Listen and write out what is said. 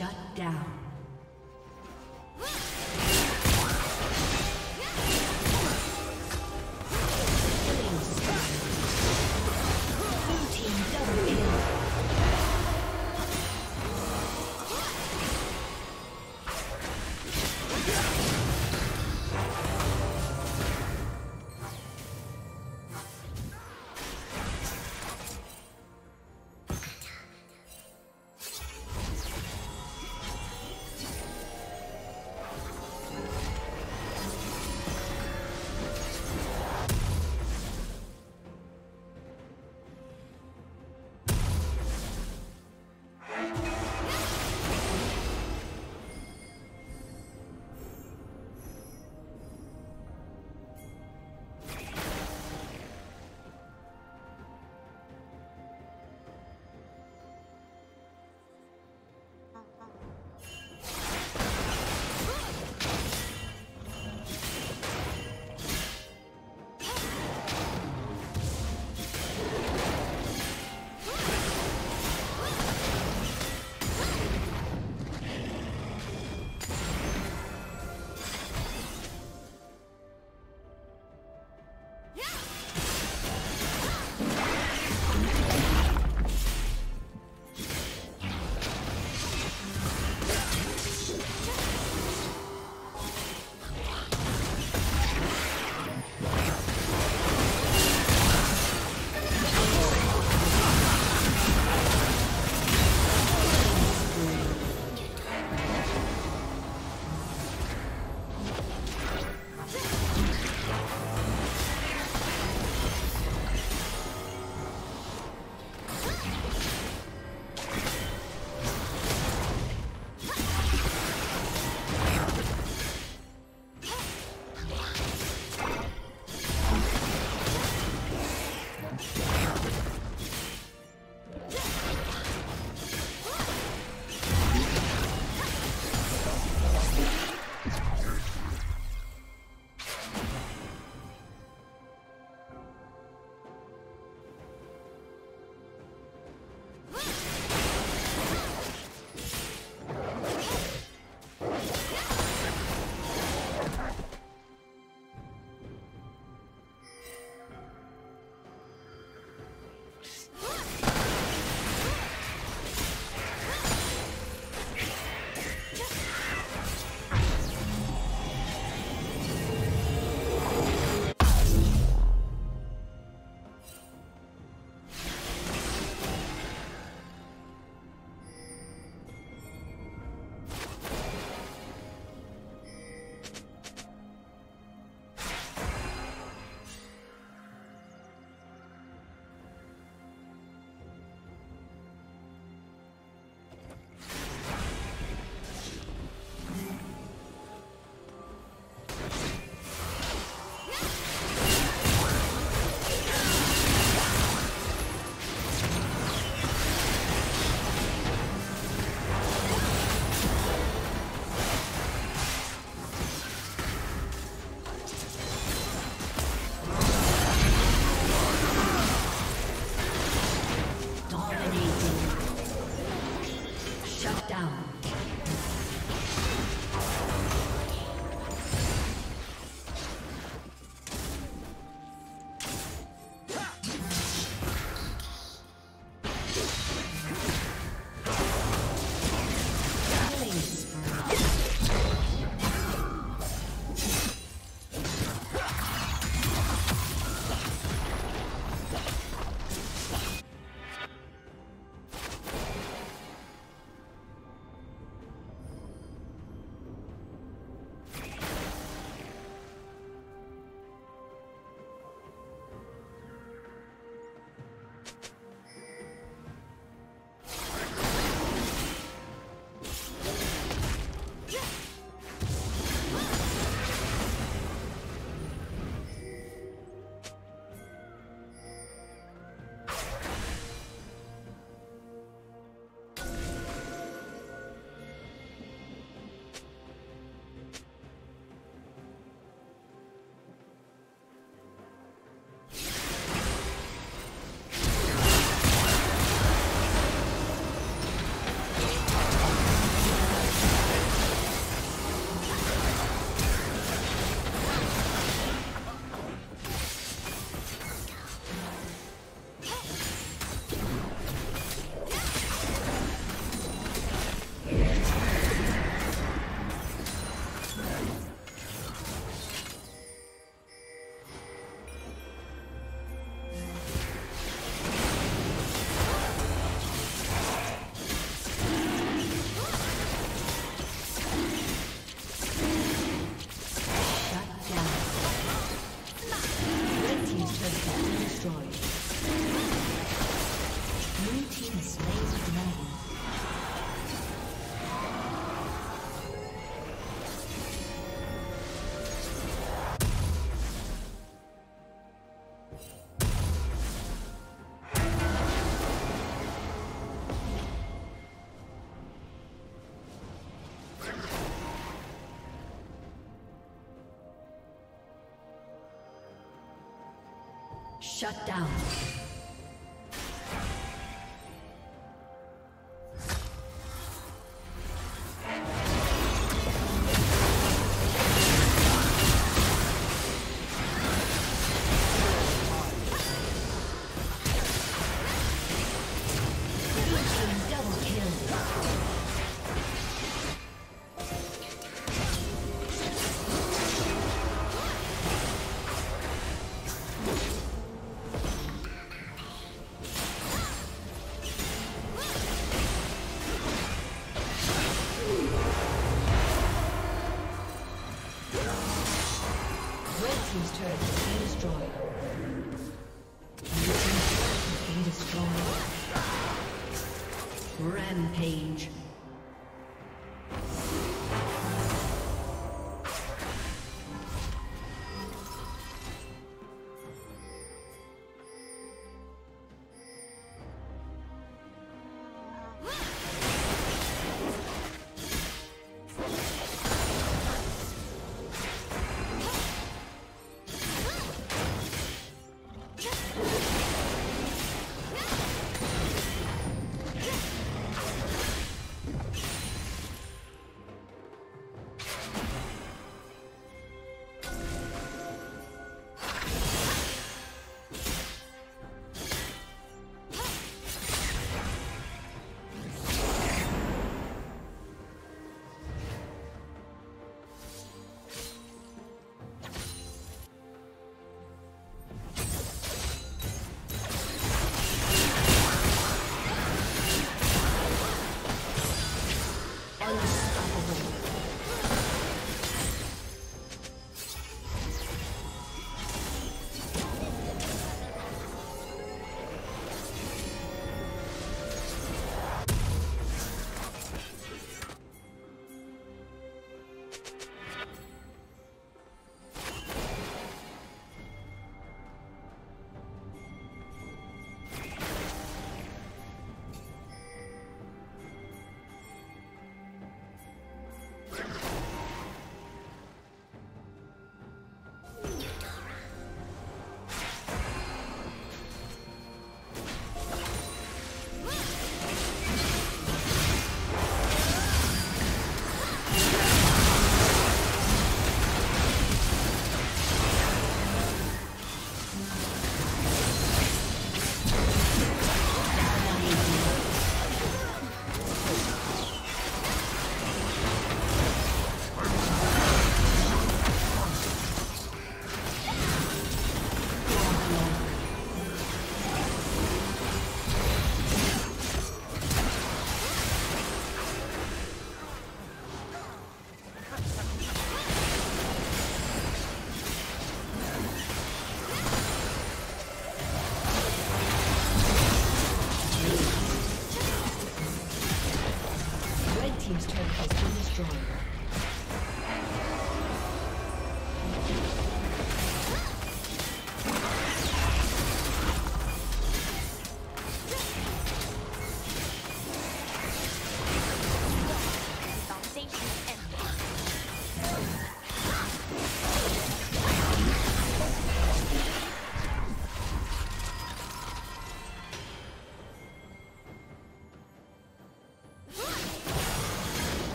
Shut down. Shut down.